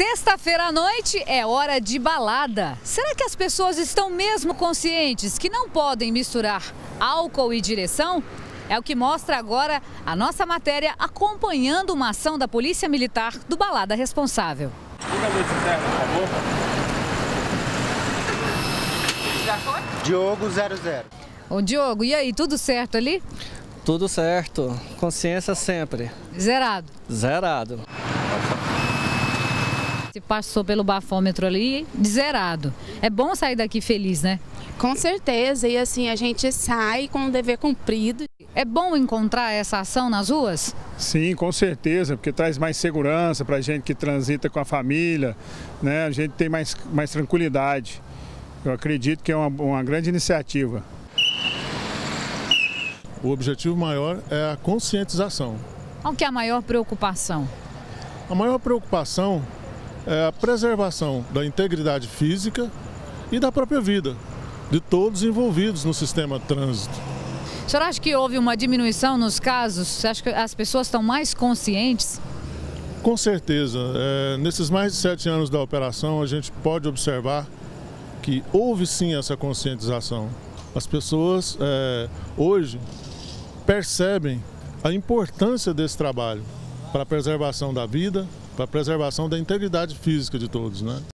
Sexta-feira à noite é hora de balada. Será que as pessoas estão mesmo conscientes que não podem misturar álcool e direção? É o que mostra agora a nossa matéria acompanhando uma ação da Polícia Militar do Balada Responsável. Diogo 00. Ô Diogo, e aí, tudo certo ali? Tudo certo, consciência sempre. Zerado. Zerado. Se passou pelo bafômetro ali, zerado. É bom sair daqui feliz, né? Com certeza, e assim a gente sai com o dever cumprido. É bom encontrar essa ação nas ruas? Sim, com certeza, porque traz mais segurança para a gente que transita com a família, né? A gente tem mais, mais tranquilidade. Eu acredito que é uma, uma grande iniciativa. O objetivo maior é a conscientização. Qual que é a maior preocupação? A maior preocupação é a preservação da integridade física e da própria vida de todos envolvidos no sistema de trânsito. O senhor acha que houve uma diminuição nos casos? Você acha que as pessoas estão mais conscientes? Com certeza. É, nesses mais de sete anos da operação, a gente pode observar que houve sim essa conscientização. As pessoas é, hoje percebem a importância desse trabalho para a preservação da vida, para a preservação da integridade física de todos. Né?